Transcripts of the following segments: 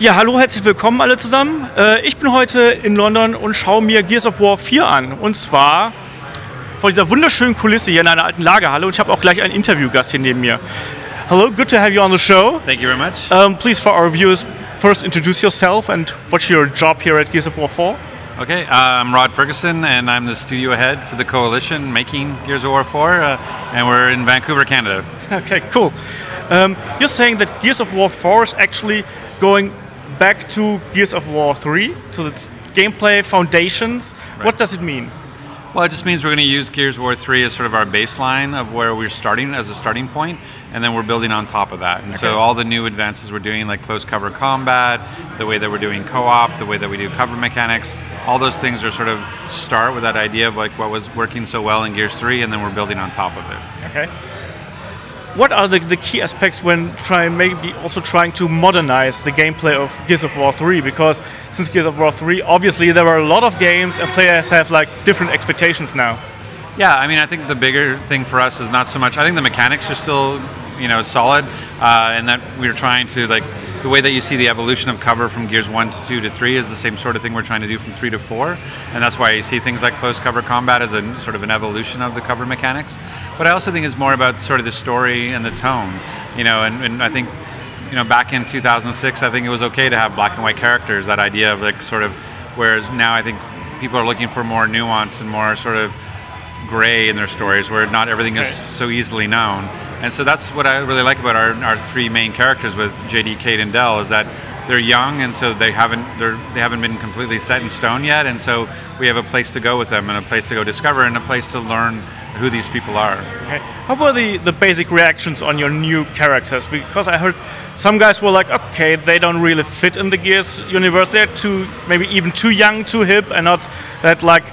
Ja, hallo, herzlich willkommen alle zusammen. Äh, ich bin heute in London und schaue mir Gears of War 4 an. Und zwar vor dieser wunderschönen Kulisse hier in einer alten Lagerhalle. Und ich habe auch gleich einen Interviewgast hier neben mir. Hello, good to have you on the show. Thank you very much. Um, please, for our viewers, first introduce yourself and what's your job here at Gears of War 4? Okay, uh, I'm Rod Ferguson, and I'm the studio head for the coalition making Gears of War 4, uh, and we're in Vancouver, Canada. Okay, cool. Um, you're saying that Gears of War 4 is actually going back to Gears of War 3, to its gameplay foundations. Right. What does it mean? Well, it just means we're going to use Gears of War 3 as sort of our baseline of where we're starting as a starting point, and then we're building on top of that. And Okay. so all the new advances we're doing, like close cover combat, the way that we're doing co-op, the way that we do cover mechanics, all those things are sort of start with that idea of like what was working so well in Gears 3, and then we're building on top of it. Okay. What are the, the key aspects when trying maybe also trying to modernize the gameplay of Gears of War 3? Because since Gears of War 3, obviously there are a lot of games and players have like different expectations now. Yeah, I mean, I think the bigger thing for us is not so much. I think the mechanics are still, you know, solid, uh, and that we're trying to like the way that you see the evolution of cover from Gears One to Two to Three is the same sort of thing we're trying to do from Three to Four, and that's why you see things like close cover combat as a sort of an evolution of the cover mechanics. But I also think it's more about sort of the story and the tone, you know, and, and I think you know, back in 2006, I think it was okay to have black and white characters. That idea of like sort of, whereas now I think people are looking for more nuance and more sort of gray in their stories, where not everything is so easily known. And so that's what I really like about our, our three main characters with JD, Kate, and Del is that they're young, and so they haven't they're, they haven't been completely set in stone yet. And so we have a place to go with them, and a place to go discover, and a place to learn who these people are. Okay. How were the, the basic reactions on your new characters? Because I heard some guys were like, okay, they don't really fit in the Gears universe. They're too, maybe even too young, too hip, and not that like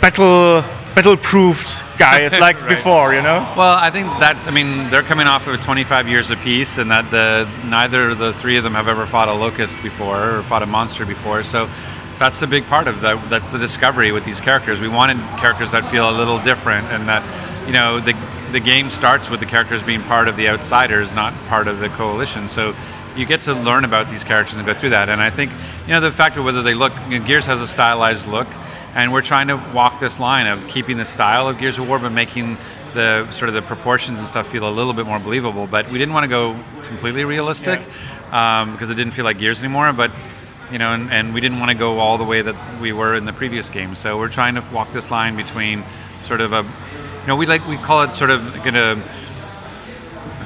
battle battle-proofed guys like Right. before, you know? Well, I think that's. I mean, they're coming off of 25 years apiece, and that the neither of the three of them have ever fought a locust before or fought a monster before. So that's the big part of that. That's the discovery with these characters. We wanted characters that feel a little different, and that you know the the game starts with the characters being part of the outsiders, not part of the coalition. So. You get to learn about these characters and go through that, and I think you know the fact of whether they look. You know, Gears has a stylized look, and we're trying to walk this line of keeping the style of Gears of War, but making the sort of the proportions and stuff feel a little bit more believable. But we didn't want to go completely realistic um, because it didn't feel like Gears anymore. But you know, and, and we didn't want to go all the way that we were in the previous game. So we're trying to walk this line between sort of a, you know, we like we call it sort of gonna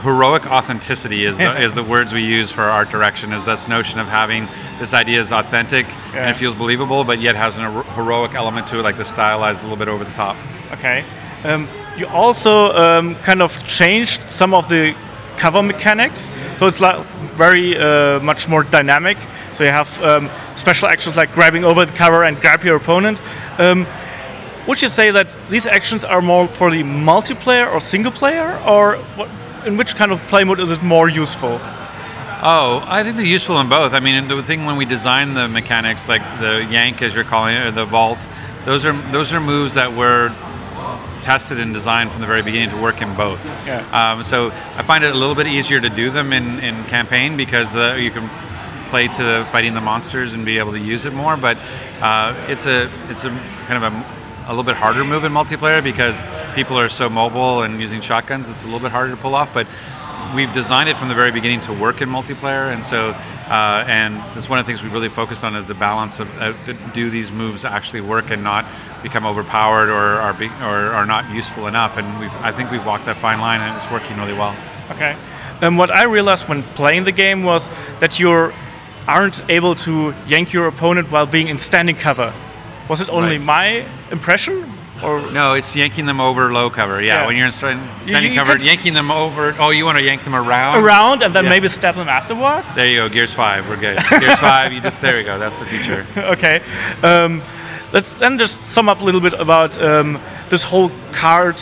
heroic authenticity is the, is the words we use for art direction. Is this notion of having this idea is authentic Yeah. and it feels believable, but yet has an heroic element to it, like the stylized a little bit over the top. Okay. Um, you also um, kind of changed some of the cover mechanics, so it's like very uh, much more dynamic. So you have um, special actions like grabbing over the cover and grab your opponent. Um, would you say that these actions are more for the multiplayer or single player, or what, in which kind of play mode is it more useful? Oh, I think they're useful in both. I mean, the thing when we design the mechanics, like the yank, as you're calling it, or the vault, those are those are moves that were tested and designed from the very beginning to work in both. Yeah. Um, so I find it a little bit easier to do them in, in campaign because uh, you can play to the fighting the monsters and be able to use it more. But uh, it's a it's a kind of a a little bit harder move in multiplayer because people are so mobile and using shotguns. It's a little bit harder to pull off, but we've designed it from the very beginning to work in multiplayer, and so uh, and that's one of the things we've really focused on is the balance of uh, do these moves actually work and not become overpowered or are be, or are not useful enough. And we've I think we've walked that fine line, and it's working really well. Okay. Um, what I realized when playing the game was that you aren't able to yank your opponent while being in standing cover. Was it only Right. my impression, or No, it's yanking them over low cover. Yeah, Yeah. when you're in stand, standing you cover, yanking them over. Oh, you want to yank them around? around and then Yeah. maybe stab them afterwards? There you go. Gears five. We're good. Gears five. You just there we go. That's the future. okay. Um, let's then just sum up a little bit about um, this whole card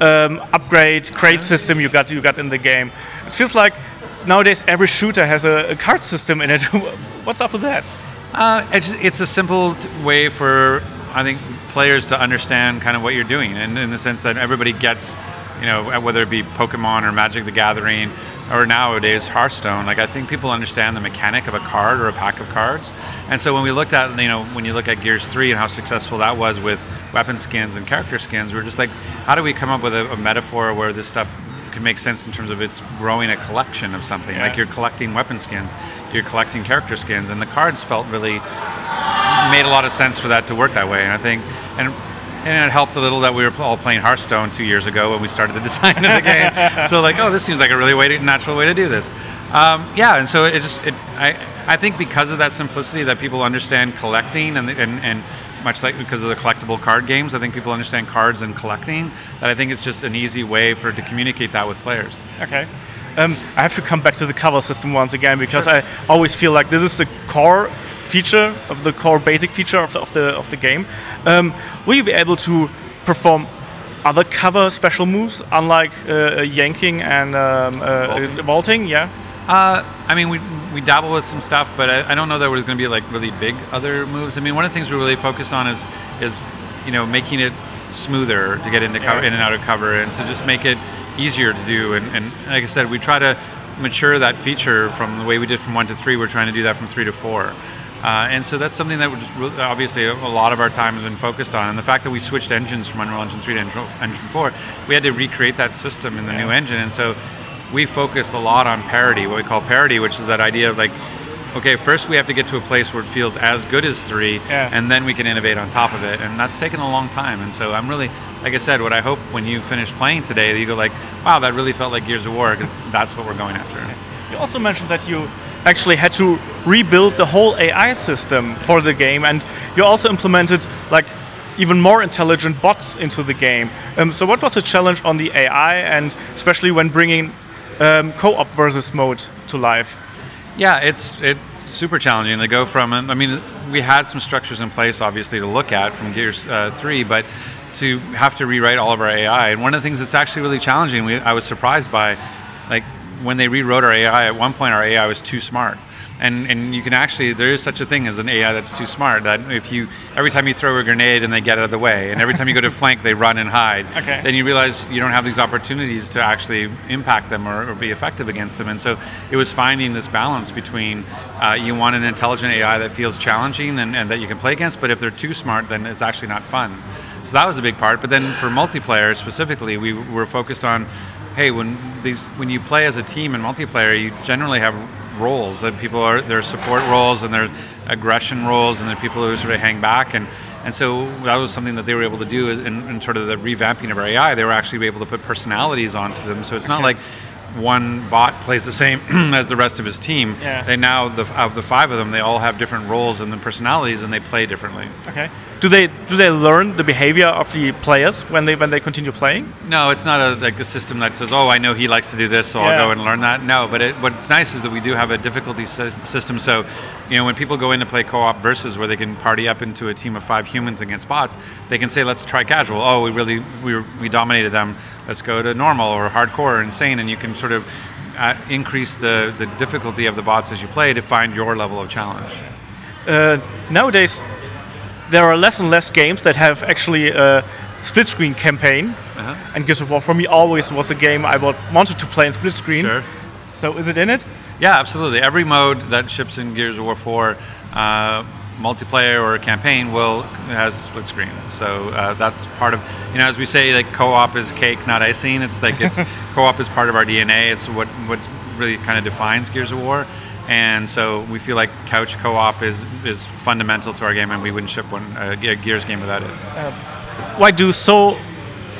um, upgrade crate system you got you got in the game. It feels like nowadays every shooter has a, a card system in it. What's up with that? Uh, it's, it's a simple way for I think players to understand kind of what you're doing, and in the sense that everybody gets, you know, whether it be Pokemon or Magic the Gathering, or nowadays Hearthstone, like I think people understand the mechanic of a card or a pack of cards. And so when we looked at, you know, when you look at Gears 3 and how successful that was with weapon skins and character skins, we are just like, how do we come up with a, a, metaphor where this stuff can make sense in terms of it's growing a collection of something? Yeah. Like you're collecting weapon skins, you're collecting character skins, and the cards felt really made a lot of sense for that to work that way. And I think, and and it helped a little that we were all playing Hearthstone two years ago when we started the design of the game. so like, oh, this seems like a really way to, natural way to do this. Um, yeah, and so it just it, I I think because of that simplicity that people understand collecting and and and much like because of the collectible card games, I think people understand cards and collecting. That I think it's just an easy way for to communicate that with players. Okay. Um, I have to come back to the cover system once again because sure. I always feel like this is the core feature of the core basic feature of the of the of the game. Um, will you be able to perform other cover special moves unlike uh, yanking and um, uh, vaulting. vaulting? Yeah. Uh, I mean, we we dabble with some stuff, but I, I don't know that there's going to be like really big other moves. I mean, one of the things we're really focus on is is you know making it smoother to get into cover, in and out of cover, and to just make it easier to do. And, and like I said, we try to mature that feature from the way we did from one to three. We're trying to do that from three to four. Uh, and so that's something that really, obviously a lot of our time has been focused on. And the fact that we switched engines from Unreal Engine 3 to Engine 4, we had to recreate that system in the yeah. new engine. And so we focused a lot on parity, what we call parity, which is that idea of like, okay, first we have to get to a place where it feels as good as 3, yeah. and then we can innovate on top of it. And that's taken a long time. And so I'm really, like I said, what I hope when you finish playing today, you go like, wow, that really felt like Gears of War, because that's what we're going after. You also mentioned that you actually had to rebuild the whole AI system for the game, and you also implemented like even more intelligent bots into the game. Um, so, what was the challenge on the AI, and especially when bringing um, co-op versus mode to life? Yeah, it's it super challenging to go from. I mean, we had some structures in place, obviously, to look at from Gears uh, Three, but to have to rewrite all of our AI. And one of the things that's actually really challenging, we, I was surprised by, like when they rewrote our AI, at one point our AI was too smart. And, and you can actually there is such a thing as an AI that's too smart that if you every time you throw a grenade and they get out of the way and every time you go to flank they run and hide okay. then you realize you don't have these opportunities to actually impact them or, or be effective against them. And so it was finding this balance between uh, you want an intelligent AI that feels challenging and, and that you can play against but if they're too smart then it's actually not fun. So that was a big part. But then for multiplayer specifically we were focused on hey, when these when you play as a team in multiplayer, you generally have roles that people are their support roles and their aggression roles and there are people who sort of hang back and and so that was something that they were able to do is in, in sort of the revamping of our AI, they were actually able to put personalities onto them. So it's not like one bot plays the same as the rest of his team. Yeah. They now, the, of the five of them, they all have different roles and the personalities, and they play differently. Okay do they do they learn the behavior of the players when they when they continue playing? No, it's not a like a system that says, "Oh, I know he likes to do this, so yeah. I'll go and learn that." No, but it, what's nice is that we do have a difficulty system. So, you know, when people go in to play co-op versus where they can party up into a team of five humans against bots, they can say, "Let's try casual." Oh, we really we we dominated them. Let's go to normal or hardcore or insane, and you can sort of uh, increase the the difficulty of the bots as you play to find your level of challenge. Uh, nowadays, there are less and less games that have actually a split screen campaign. Uh-huh. And Gears of War for me always was a game I wanted to play in split screen. Sure. So is it in it? Yeah, absolutely. Every mode that ships in Gears of War 4, uh, multiplayer or campaign, will has split screen. So uh, that's part of you know as we say like co-op is cake, not icing. It's like it's co-op is part of our DNA. It's what what really kind of defines Gears of War. And so we feel like couch co-op is is fundamental to our game, and we wouldn't ship one uh, a Gears game without it. Uh, why do so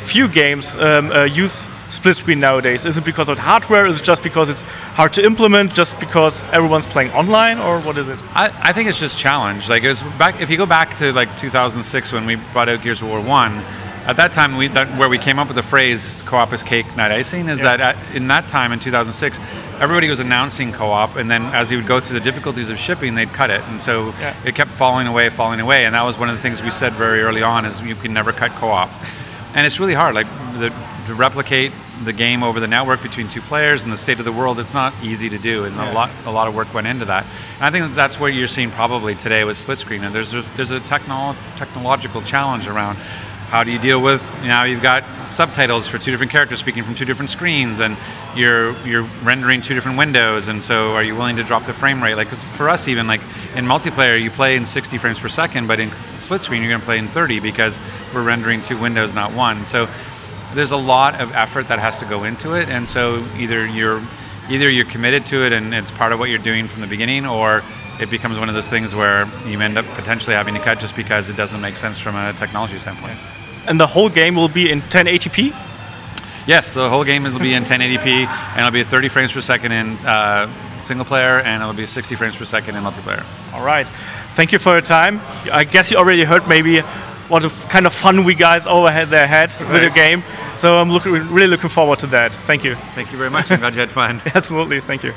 few games um, uh, use split screen nowadays? Is it because of hardware? Is it just because it's hard to implement? Just because everyone's playing online, or what is it? I, I think it's just challenge. Like it was back if you go back to like 2006 when we brought out Gears of War One at that time, we, that, where we came up with the phrase "co-op is cake, not icing," is yeah. that at, in that time in 2006, everybody was announcing co-op, and then as you would go through the difficulties of shipping, they'd cut it, and so yeah. it kept falling away, falling away, and that was one of the things we said very early on: is you can never cut co-op, and it's really hard, like the, to replicate the game over the network between two players and the state of the world. It's not easy to do, and yeah. a lot a lot of work went into that. And I think that's what you're seeing probably today with split screen, and there's a, there's a technolo- technological challenge around how do you deal with now you've got subtitles for two different characters speaking from two different screens and you're you're rendering two different windows and so are you willing to drop the frame rate? Like for us even like in multiplayer you play in 60 frames per second but in split screen you're going to play in 30 because we're rendering two windows not one. So there's a lot of effort that has to go into it and so either you're either you're committed to it and it's part of what you're doing from the beginning or it becomes one of those things where you end up potentially having to cut just because it doesn't make sense from a technology standpoint. And the whole game will be in 1080p. Yes, the whole game will be in 1080p and it'll be 30 frames per second in uh, single player and it'll be 60 frames per second in multiplayer. All right. Thank you for your time. I guess you already heard maybe what a kind of fun we guys all had their heads with the game. So I'm looking, really looking forward to that. Thank you. Thank you very much. I'm glad you had fun. Absolutely. Thank you.